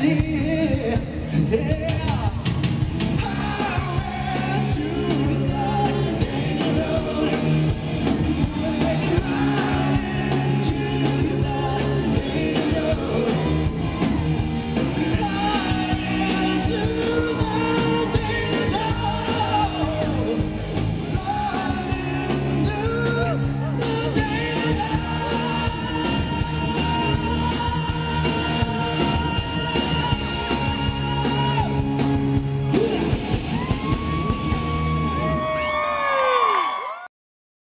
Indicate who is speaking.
Speaker 1: city. Yeah.